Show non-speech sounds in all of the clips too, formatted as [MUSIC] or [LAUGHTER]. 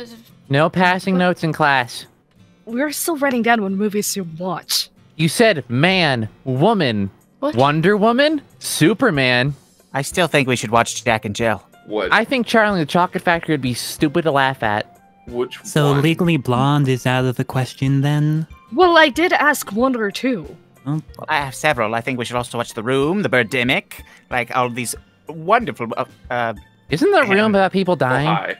Uh, No passing notes in class. We're still writing down what movies to watch. You said man, woman, What? Wonder Woman, Superman. I Still think we should watch Jack and Jill. What? I think Charlie and the Chocolate Factory would be stupid to laugh at. Which So one? Legally Blonde is out of the question then? Well, I did ask one or two. Oh, I have several. I think we should also watch The Room, The Birdemic, like all these wonderful. Uh, uh, Isn't the room about people Oh, dying? hi.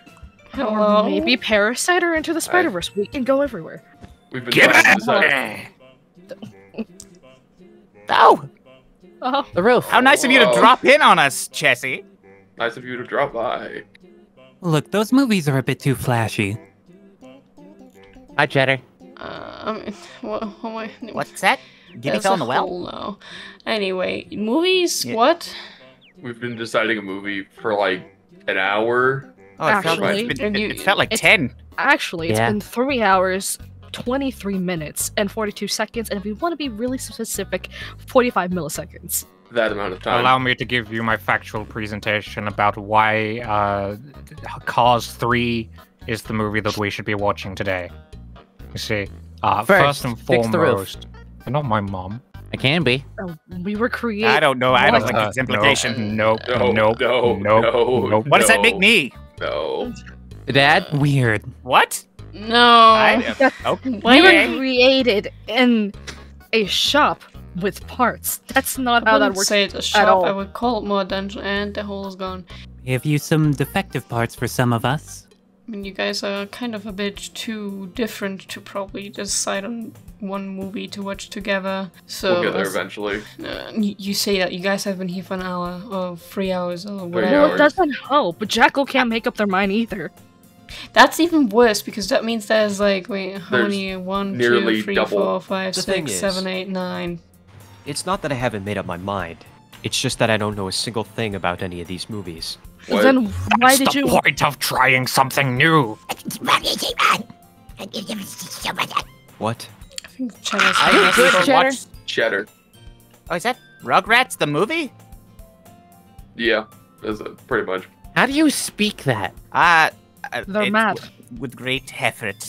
Hello? Or maybe Parasite or Into the Spider Verse. We can go everywhere. We've been trying to decide. oh, Oh, the roof. how nice of you to drop in on us, Jesse. Nice of you to drop by. look, those movies are a bit too flashy. Hi, Cheddar. Uh, I mean, what, what am I? What's that? Gibby That's fell a in the well. hole now. Anyway, movies. Yeah. What? We've been deciding a movie for like an hour. Oh, it felt, Actually, it's been- and it, you- it felt like it's- ten. actually, it's Yeah. been three hours, 23 minutes, and 42 seconds. And if we want to be really specific, 45 milliseconds. That amount of time. Allow me to give you my factual presentation about why uh, Cars 3 is the movie that we should be watching today. You see, uh, First, first and fix the roof. foremost, you're not my mom. I can be. Oh, we were created. I don't know. I don't What? like this Uh, implication. No, No, nope, no, nope, no, nope. What does that make me? No. Dad? Uh, weird. What? No. I, [LAUGHS] okay. We were created in a shop with parts. That's not I how that wouldn't works. say it's a shop. all. I would call it more dungeon, and the hole is gone. Give you some defective parts for some of us. I mean, you guys are kind of a bit too different to probably decide on one movie to watch together. So we'll get there eventually. uh, you, you say that you guys have been here for an hour or three hours or whatever. Well, it doesn't help. But Jackal can't make up their mind either. That's even worse because that means there's like wait, how There's many? One, nearly two, three, double. four, five, The thing six, is- seven, eight, nine. It's not that I haven't made up my mind. It's just that I don't know a single thing about any of these movies. What? Then why It's did the you? point of trying something new. What? I think China's I good, Cheddar? watch- Cheddar. Oh, is that Rugrats the movie? Yeah. That's it, pretty much. How do you speak that? Uh, uh, They're it- mad. With great effort.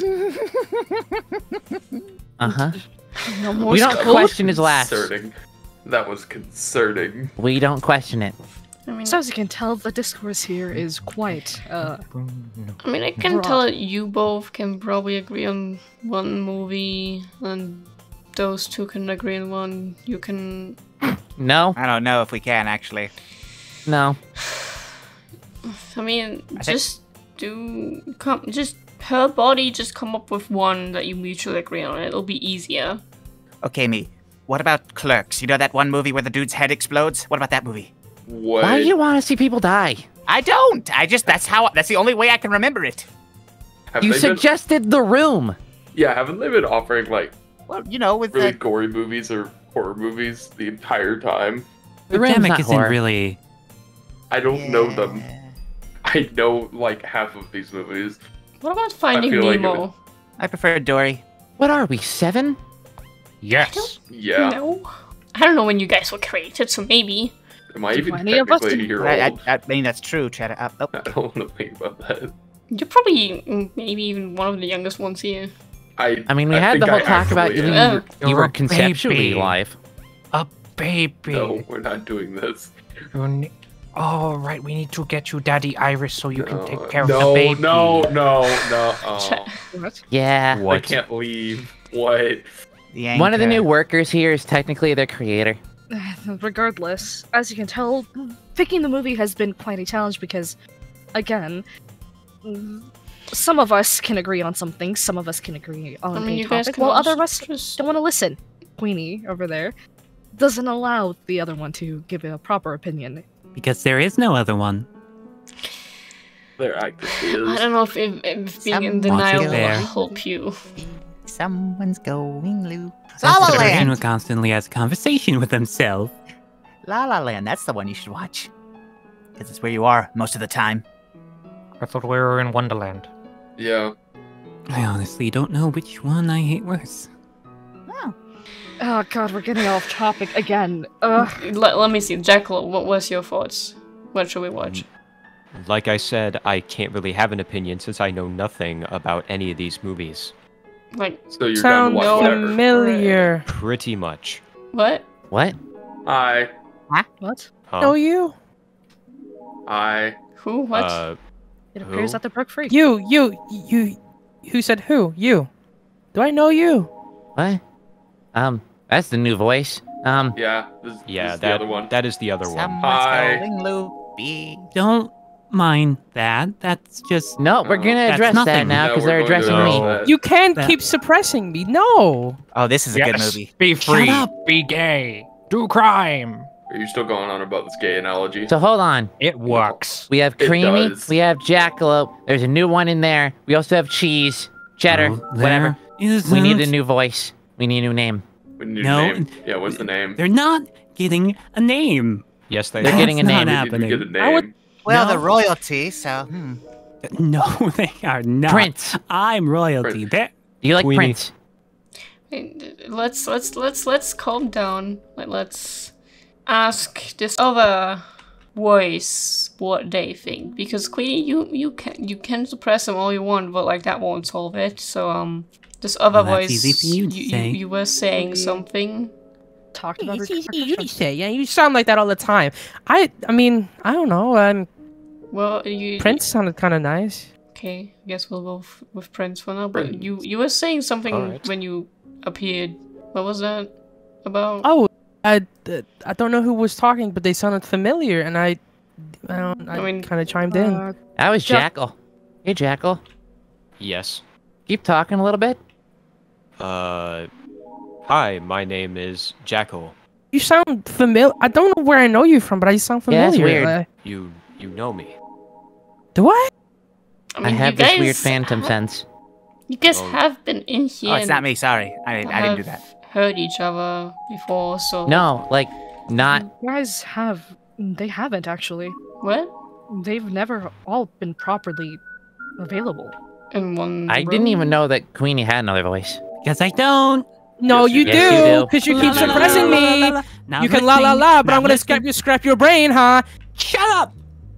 Uh huh. No We don't question his last. Concerning. That was concerning. We don't question it. I mean, So as you can tell, the discourse here is quite. Uh, I mean, I can tell that you both can probably agree on one movie, and those two can agree on one. You can. No, I don't know if we can actually. no. [SIGHS] I mean, I think- just do come. Just per body, just come up with one that you mutually agree on. It'll be easier. Okay, me. What about Clerks? You know that one movie where the dude's head explodes? What about that movie? What? Why do you want to see people die? I don't. I just that's how that's the only way I can remember it. Have You they been- suggested the room. Yeah, haven't they been offering like Well, you know, with really the gory movies or horror movies the entire time? The room's Pandemic isn't horror. really. I don't know them. I know like half of these movies. What about Finding feel like it Nemo? I prefer Dory. What are we, seven? Yes. Yeah. No. I don't know when you guys were created, so maybe. Am I even any of us technically a do- year I, I, old? I mean that's true, Cheddar. Uh, oh, [LAUGHS] I don't want to think about that. You're probably mm, maybe even one of the youngest ones here. I I mean, we I had the whole I talk about you, am. you, you were You're conceptually baby. alive. A baby. No, we're not doing this. You ne- Oh, right. We need to get you Daddy Iris so you can take care no, of the baby. No, no, no. [LAUGHS] Oh, what? Yeah. What? I can't leave. What? The One of the new workers here is technically their creator. [SIGHS] Regardless, as you can tell, picking the movie has been quite a challenge because, again, some of us can agree on some things, some of us can agree on I mean, a topic, while other of us just don't want to listen. Queenie over there doesn't allow the other one to give a proper opinion. Because there is no other one. There actively I don't know if, if, if being in Someone denial will help you. Someone's going loop. That's La La the person who Land. constantly has a conversation with himself. La La Land. That's the one you should watch. Because it's where you are most of the time. I thought we were in Wonderland. Yeah. I honestly don't know which one I hate worse. Oh Oh god, we're getting off topic again. Ugh. Let, let me see. Jackal, what was your thoughts? What should we watch? like I said, I can't really have an opinion since I know nothing about any of these movies. Like, So you're Sounds down to watch whatever. familiar. Pretty much. what? What? Hi. What? Huh? Know you? I. Who? What? Uh, It appears Who? that they broke free. You, you, you. Who said who? You. Do I know you? What? Um, that's the new voice. Um, Yeah. This, this yeah, the that other one. that is the other one. Hi. Loopy. Don't mind that. That's just. no, we're Oh, gonna that's address that nothing. now because we're they're addressing me. that. You can't That- keep suppressing me. No. Oh, this is a good movie. Be free. Shut up. Be gay. Do crime. Are you still going on about this gay analogy? So hold on. It works. We have It creamy. does. We have jackalope. There's a new one in there. We also have cheese, cheddar, oh, No, whatever. there We need a new voice. We need a new name. We need No. a name. Yeah, what's the name? They're not getting a name. Yes, they They're are. getting a name. not We need to get a happening. name. I would- Well, No. the royalty, so hmm. No, [LAUGHS] they are not. Prince. I'm royalty. Prince. They're- you like Queenie. Prince? Let's let's let's let's calm down. Let's ask this other voice what they think because Queenie, you you can you can suppress them all you want, but like that won't solve it. So um, this other Well, voice, you you, you were saying something. Talked about It's her- easy you to say. Yeah, you sound like that all the time. I, I mean, I don't know. Um, Well, you Prince sounded kind of nice. Okay, I guess we'll go f- with Prince for now. But Prince. you you were saying something Alright. when you appeared. What was that about? Oh, I, uh, I don't know who was talking, but they sounded familiar, and I, I don't, I, I mean, kind of chimed in. Uh, That was Jackal. Hey, Jackal. Yes. Keep talking a little bit. Uh, hi, my name is Jackal. You sound familiar. I don't know where I know you from, but I sound Yeah, familiar. it's weird. Uh, You you know me. do I? I, I have this weird phantom ha- sense. You guys Oh. have been in here. Oh, it's not me. Sorry, I didn't. I didn't do that. Heard each other before, so No, like, not. You guys have. They haven't actually. What? They've never all been properly available. In one. I didn't even know that Queenie had another voice. Because I don't. No, Yes, you you do. Yes, you do, do. because you keep la, suppressing la, la, me. la, la. You can la la la, but I'm gonna scrap you, scrap your brain, huh? Shut up!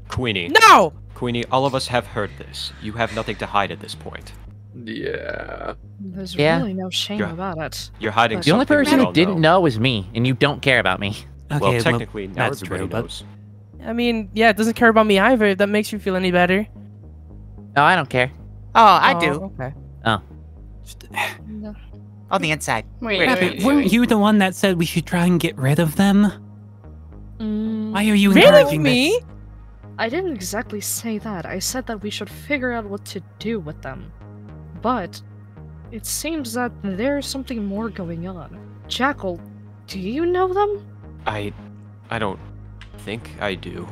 Queenie. No. Queenie, all of us have heard this. You have nothing to hide at this point. Yeah. There's Yeah. really no shame Yeah. about it. You're hiding The The only person who didn't know. know was me, and you don't care about me. Okay, well, technically, now that's everybody true, but- knows. I mean, yeah, it doesn't care about me either. If that makes you feel any better. No, I don't care. Oh, I Oh, do. Okay. Oh. No. On the inside. Wait, Wait, wait, But wait, weren't you the one that said we should try and get rid of them? Mm, Why are you Rid of encouraging me? this? I didn't exactly say that. I said that we should figure out what to do with them. But it seems that there's something more going on. Jackal, do you know them? I, I don't think I do.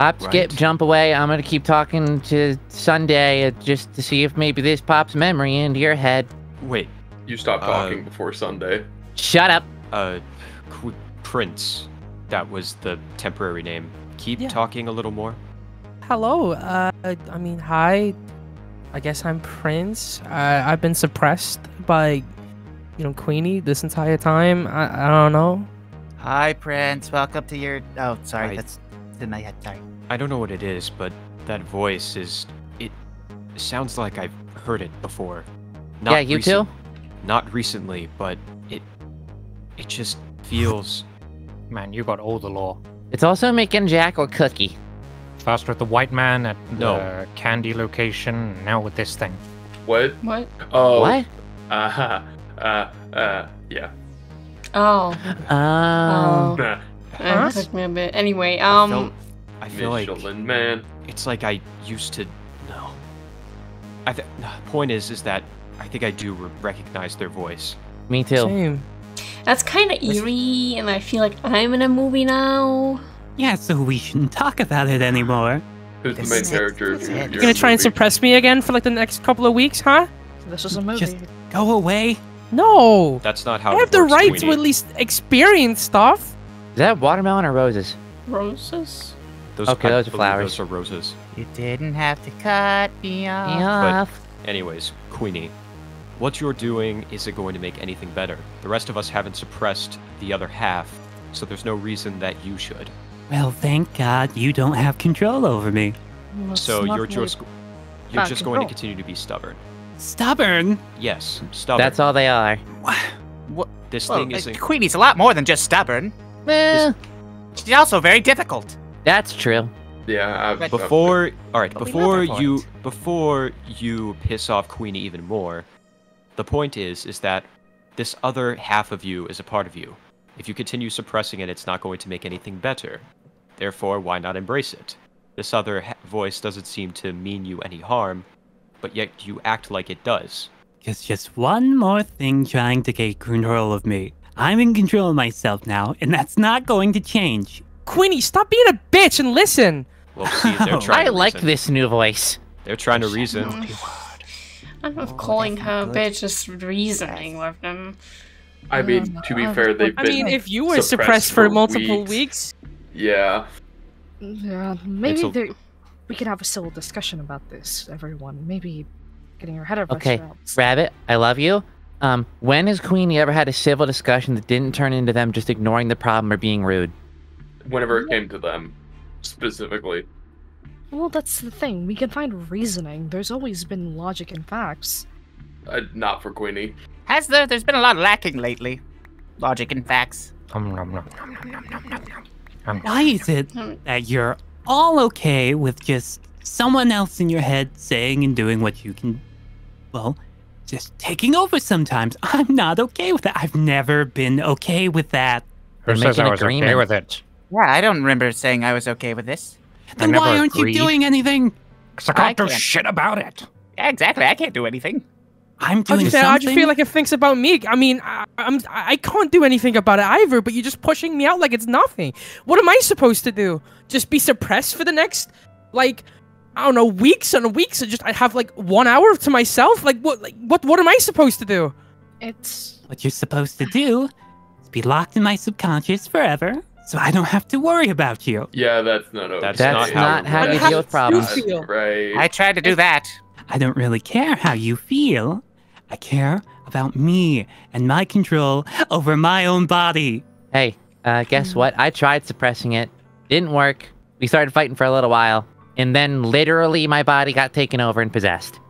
Hop, skip, jump away. I'm gonna keep talking to Sunday uh, just to see if maybe this pops memory into your head. Wait, You stopped Uh, talking before Sunday. Shut up. uh, Prince. That was the temporary name. Keep Yeah. talking a little more. Hello. Uh, I mean, hi. I guess I'm Prince. Uh, I've been suppressed by, you know, Queenie this entire time. I, I don't know. Hi, Prince. Welcome to your. Oh, sorry. Hi. That's in my head. Sorry. I don't know what it is, but that voice is. It sounds like I've heard it before. Not yeah, you recent- too. Not recently, but it. It just feels. [LAUGHS] Man, you got all the law. It's also making Jackal cookie. First with the white man at No. the candy location, now with this thing. What? What? Oh. What? Uh, huh. uh, uh, yeah. Oh. Um. Nah. It took me a bit. Anyway, I um. felt- I feel like Michelin man. it's like I used to know. I th- point is, is that I think I do re- recognize their voice. Me too. Same. That's kind of eerie, and I feel like I'm in a movie now. Yeah, so we shouldn't talk about it anymore. Who's the main is it. character? of This your- is it. You're gonna try and suppress me again for like the next couple of weeks, huh? This is a movie. Just- Go away. No. That's not how I it have the works, right to at least experience stuff. Is that watermelon or roses? Roses? Those, Okay, those are flowers. Those are roses. You didn't have to cut me off. Yeah. Anyways, Queenie, what you're doing isn't going to make anything better. The rest of us haven't suppressed the other half, so there's no reason that you should. Well, thank God you don't have control over me. Well, So you're just you're just and going to continue to be stubborn. Stubborn? Yes, stubborn. That's all they are. What this Well, thing uh, isn't. Queenie's a lot more than just stubborn. Eh, She's also very difficult. that's true. Yeah, I, But Before, all right, But we love before you before you piss off Queenie even more, the point is is that this other half of you is a part of you. If you continue suppressing it, it's not going to make anything better. Therefore, why not embrace it? This other voice doesn't seem to mean you any harm, but yet you act like it does. It's just one more thing trying to take control of me. I'm in control of myself now, and that's not going to change. Queenie, stop being a bitch and listen. Well, see, they're [LAUGHS] trying I to like reason. this new voice. They're trying to reason. I'm not calling her a bitch, just reasoning with them. I mean, to be fair, they've I been. mean, if you were suppressed, for, multiple weeks. weeks. Yeah. Yeah, maybe a- there, we could have a civil discussion about this, everyone. Maybe getting your head of Okay. Rabbit, I love you. Um, when has Queenie ever had a civil discussion that didn't turn into them just ignoring the problem or being rude? Whenever it came to them, specifically. Well, that's the thing. We can find reasoning. There's always been logic and facts. Uh, not for Queenie. Has there? There's been a lot lacking lately. Logic and facts. Nom, nom, nom, nom, nom, nom, nom, nom, nom. Why is it that you're all okay with just someone else in your head saying and doing what you can, well, just taking over sometimes? [LAUGHS] I'm not okay with that. I've never been okay with that. Who says I making was okay with it? Yeah, I don't remember saying I was okay with this. Then why aren't agreed. you doing anything? Because I can't I do can't. shit about it. Yeah, exactly. I can't do anything. I'm How'd doing you, say, something. how'd you feel like it thinks about me? I mean, I, I'm I can't do anything about it either. But you're just pushing me out like it's nothing. What am I supposed to do? Just be suppressed for the next, like, I don't know, weeks and weeks, and just I have like one hour to myself. Like what? Like what? What am I supposed to do? It's What you're supposed to do is be locked in my subconscious forever, so I don't have to worry about you. Yeah, that's not okay. That's That's not not how how you works. deal with problems. Feel. Right. I tried to do that. I don't really care how you feel. I care about me and my control over my own body. Hey, uh, guess what? I tried suppressing it. Didn't work. We started fighting for a little while. And then literally my body got taken over and possessed.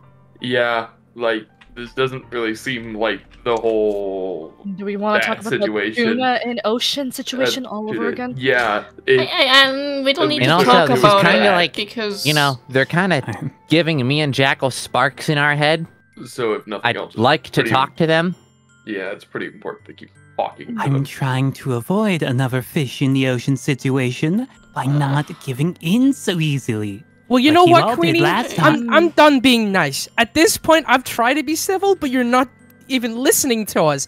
Yeah, like this doesn't really seem like the whole do we want to talk about situation. the tuna and ocean situation uh, all over to- again? Yeah. I, It, I, um, we don't And need And to also, talk this is about kinda it like, because You know, they're kind of [LAUGHS] giving me and Jackal sparks in our head. so if nothing I'd else, it's like to pretty- talk to them. Yeah, it's pretty important to keep talking. to I'm them. trying to avoid another fish in the ocean situation by not giving in so easily. Well, you Like know what, Queenie? last I'm. I'm done being nice. At this point, I've tried to be civil, but you're not even listening to us.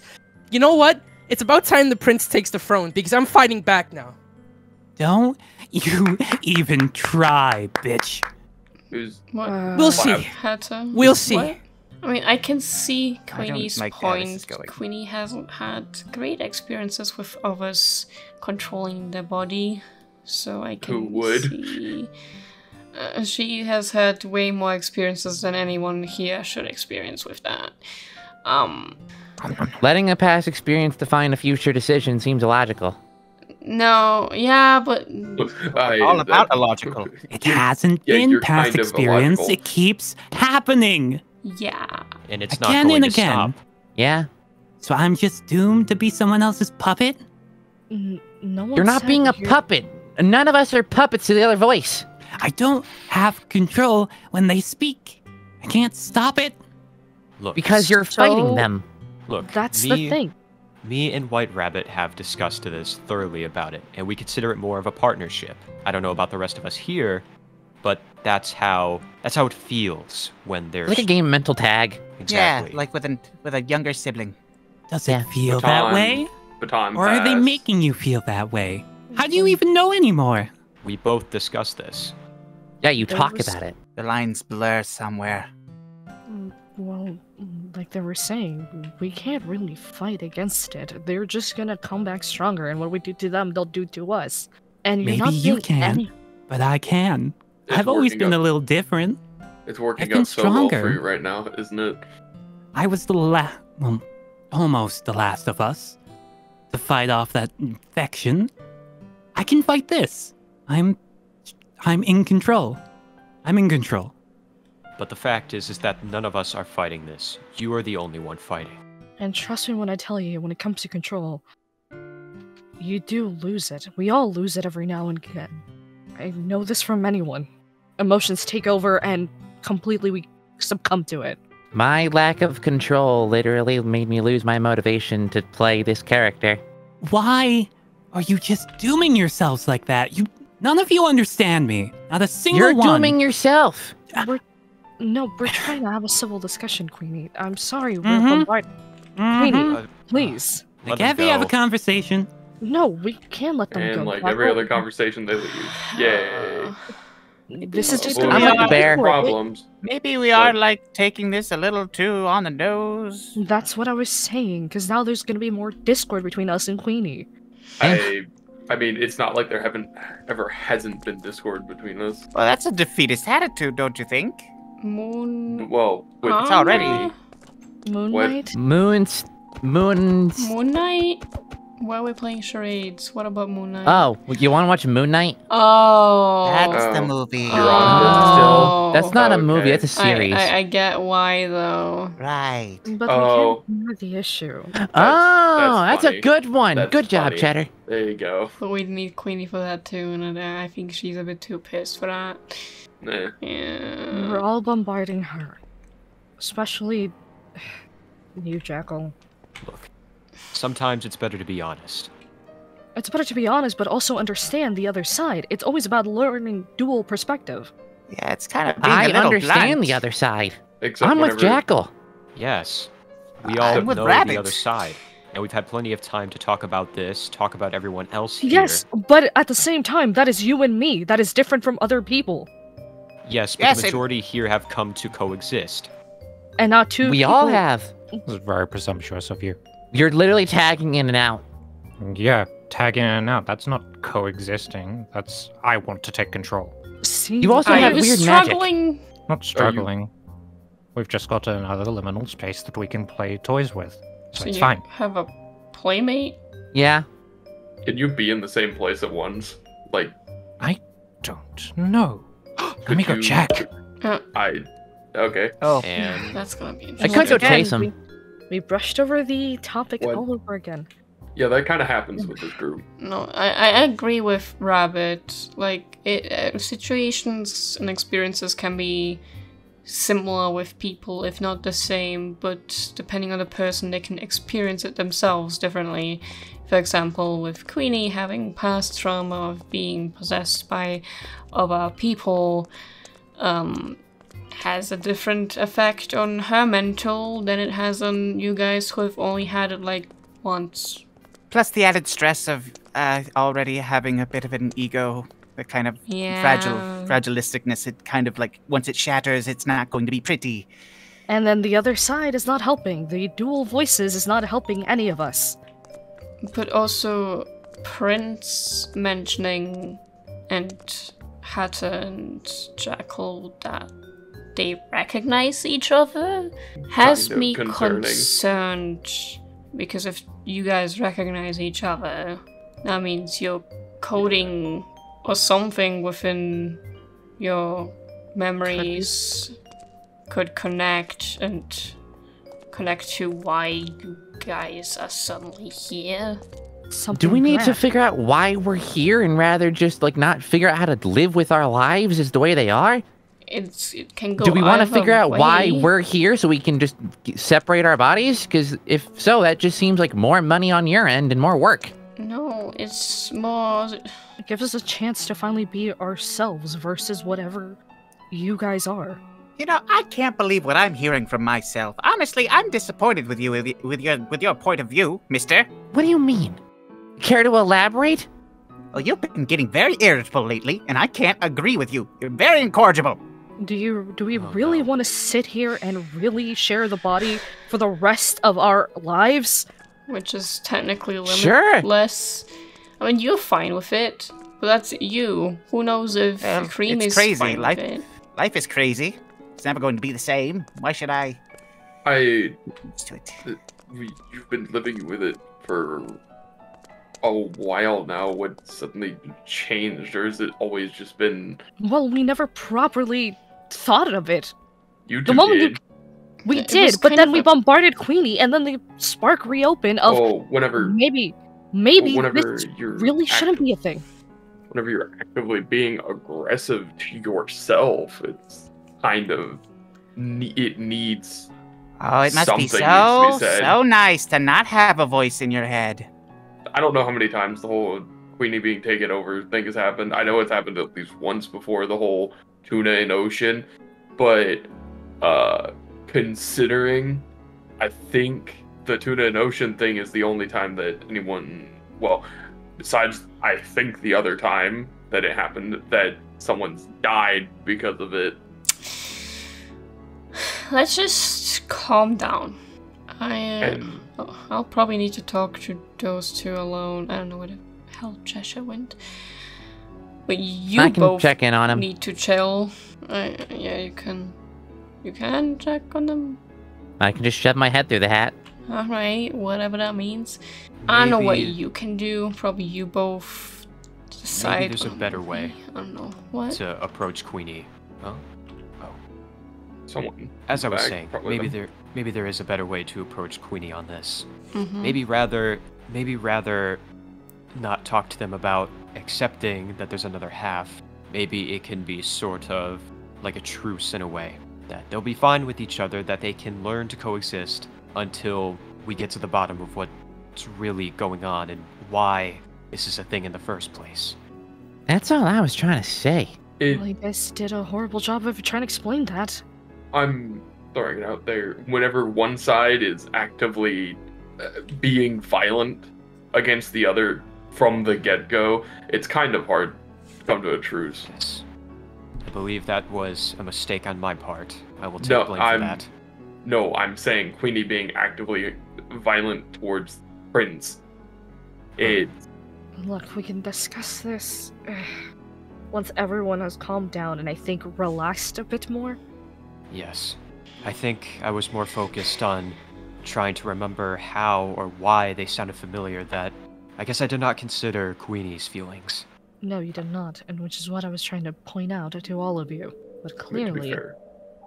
You know what? It's about time the prince takes the throne because I'm fighting back now. Don't you [LAUGHS] even try, bitch. Who's what? Uh, We'll see. Hatter? We'll see. What? I mean, I can see Queenie's like how this is point. Queenie hasn't had great experiences with others controlling their body, so I can Who would? see. Uh, she has had way more experiences than anyone here should experience with that. Um, Letting a past experience define a future decision seems illogical. no, yeah, but [LAUGHS] I, All about that- illogical. [LAUGHS] It hasn't yeah, been past experience. illogical. It keeps happening yeah. And it's not again going and to again. stop. Yeah? So I'm just doomed to be someone else's puppet. N- no one You're not being a you're- puppet. None of us are puppets to the other voice. I don't have control when they speak. I can't stop it. Look, Because you're So- fighting them. look. That's me, the thing. Me and White Rabbit have discussed this thoroughly about it, and we consider it more of a partnership. I don't know about the rest of us here, but that's how that's how it feels when there's Like a game of mental tag. exactly. Yeah, like with an with a younger sibling. Does Yeah. it feel that way? Baton Or are they making you feel that way? How do you even know anymore? we both discussed this. Yeah, you There talk was- about it. The lines blur somewhere. Mm, Well, mm, like they were saying, we can't really fight against it. They're just gonna come back stronger, and what we do to them, they'll do to us. And you're Maybe not you can. any- But I can. It's I've always been out- a little different. It's working I've been out so well for you right now, isn't it? I was the last, well, almost the last of us to fight off that infection. I can fight this. I'm, I'm in control. I'm in control. But the fact is, is that none of us are fighting this. You are the only one fighting. And trust me when I tell you, when it comes to control, you do lose it. We all lose it every now and again. I know this from anyone. Emotions take over and completely we succumb to it. My lack of control literally made me lose my motivation to play this character. Why are you just dooming yourselves like that? You none of you understand me. Not a single one. You're one. dooming yourself. We're no, we're trying to have a civil discussion, Queenie. I'm sorry, we're Mhm. bombarded. Queenie, Mhm. Uh, please. let Can't them we have a conversation? No, we can't let them And go. like every other conversation, they leave. Yay. This is just Well, a I'm like reality the bear. for. Problems. Maybe we are like taking this a little too on the nose. That's what I was saying, because now there's gonna be more discord between us and Queenie. I, I mean, it's not like there haven't ever hasn't been discord between us. Well, that's a defeatist attitude, don't you think? Moon. Well, with Huh? It's already- Moonlight? Moons, moons. Moon Knight? Why are we playing charades? What about Moon Knight? Oh, you want to watch Moon Knight? Oh. That's Oh. the movie. Oh. You're on this Oh. That's not a movie. Okay. That's a I, series. I, I get why though. Right. But Oh. we can't oh. ignore the issue. oh, that's, funny. a good one. That's good job, funny. Cheddar. There you go. But we need Queenie for that too, and I I think she's a bit too pissed for that. Nah. We're all bombarding her. Especially [SIGHS] you, Jackal. Look, sometimes it's better to be honest. It's better to be honest, but also understand the other side. It's always about learning dual perspective. Yeah, it's kind of being I a understand blunt. the other side. Except I'm with whenever- Jackal. Yes, ah, we I'm all with know the other side, and we've had plenty of time to talk about this, talk about everyone else here. Yes, but at the same time, that is you and me. That is different from other people. Yes, but Yes, the it- majority here have come to coexist. And not two We people. all have. This is very presumptuous of you. You're literally tagging in and out. Yeah, tagging in and out. That's not coexisting. That's I want to take control. See, You also I have was weird magic. struggling. Not struggling. We've just got another liminal space that we can play toys with. So, So it's you fine. have a playmate? Yeah. Can you be in the same place at once? Like, I Don't know. [GASPS] Let me go you- check. Uh, I. Okay. Oh, And That's gonna be I could go chase him. We, we brushed over the topic What? all over again. Yeah, that kind of happens with this group. No, I, I agree with Rabbit. Like, it, uh, situations and experiences can be similar with people, if not the same, but depending on the person, they can experience it themselves differently. For example, with Queenie having past trauma of being possessed by other people, um, has a different effect on her mental than it has on you guys who have only had it like once. plus the added stress of uh, already having a bit of an ego, the kind of fragile, Yeah. fragilisticness. It kind of like once it shatters, it's not going to be pretty. And then the other side is not helping. The dual voices is not helping any of us. But also Prince mentioning and Hatter and Jackal that they recognize each other has Kind of me concerning. concerned because if you guys recognize each other, that means your coding or something within your memories could connect and connect to why you guys are suddenly here. Something Do we need to figure out why we're here and rather just like not figure out how to live with our lives as the way they are? It's it can go. Do we want to figure out why we're here so we can just separate our bodies? Because if so, that just seems like more money on your end and more work. No, it's more. It gives us a chance to finally be ourselves versus whatever you guys are. You know, I can't believe what I'm hearing from myself. Honestly, I'm disappointed with you with, with your with your point of view, Mister. What do you mean? Care to elaborate? Well, you've been getting very irritable lately, and I can't agree with you. You're very incorrigible. Do you do we Oh, really no. want to sit here and really share the body for the rest of our lives? which is technically Sure. limitless. I mean, you're fine with it, but that's you. Who knows if Well, Cream it's is crazy, fine like- with it? Life is crazy. It's never going to be the same. Why should I? I. Let's do it. Uh, you've been living with it for a while now. What suddenly changed, or has it always just been Well, we never properly thought of it. you The two moment you- We It did, but then of we a- bombarded Queenie, and then the spark reopened of Oh, whenever maybe, maybe whenever this you're really shouldn't be a thing. whenever you're actively being aggressive to yourself, it's kind of it needs. Oh, it must be Something needs to so be so nice to not have a voice in your head. I don't know how many times the whole Queenie being taken over thing has happened. I know it's happened at least once before the whole tuna in ocean, but uh considering I think the tuna in ocean thing is the only time that anyone well besides I think the other time that it happened that someone's died because of it. [SIGHS] Let's just calm down. I, uh, And- oh, I'll probably need to talk to those two alone. I don't know where the hell Cheshire went. But you I can both check in on him. need to chill. Uh, yeah, you can. You can check on them. I can just shove my head through the hat. All right, whatever that means. I don't know what you can do. Probably you both decide. Maybe there's a better way. I don't know what. to approach Queenie. Huh? Someone As I was back, saying, maybe them. there maybe there is a better way to approach Queenie on this. Mhm. Maybe rather maybe rather not talk to them about accepting that there's another half. Maybe it can be sort of like a truce in a way. That they'll be fine with each other, that they can learn to coexist until we get to the bottom of what's really going on and why this is a thing in the first place. That's all I was trying to say. It, Well, you guys did a horrible job of trying to explain that. I'm throwing it out there. Whenever one side is actively uh, being violent against the other from the get go, it's kind of hard to come to a truce. Yes. I believe that was a mistake on my part. I will take No, blame I'm- for that. No, I'm saying Queenie being actively violent towards Prince. Hmm. It Look, we can discuss this uh, once everyone has calmed down and I think relaxed a bit more. Yes. I think I was more focused on trying to remember how or why they sounded familiar that I guess I did not consider Queenie's feelings. No, you did not, and which is what I was trying to point out to all of you. But I mean, to be clearly, fair,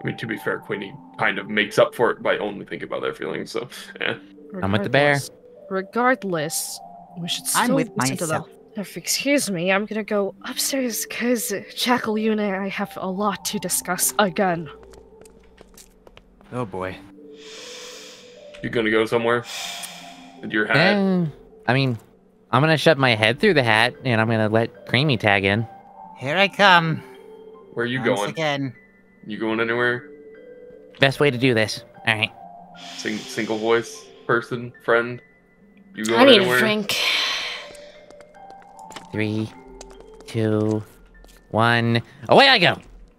I mean to be fair, Queenie kind of makes up for it by only thinking about their feelings. So, yeah. I'm with the bear. regardless- Regardless, we should still I'm with listen to them. myself. If excuse me, I'm gonna go upstairs because Jackal, you and I have a lot to discuss again. Oh boy. You gonna go somewhere? With your hat? Eh, I mean, I'm gonna shove my head through the hat, and I'm gonna let Creamy tag in. Here I come. Where are you once going? again. You going anywhere? Best way to do this. All right. Sing- single voice person, friend? You going I need anywhere? a drink. Three, two, one. Away I go.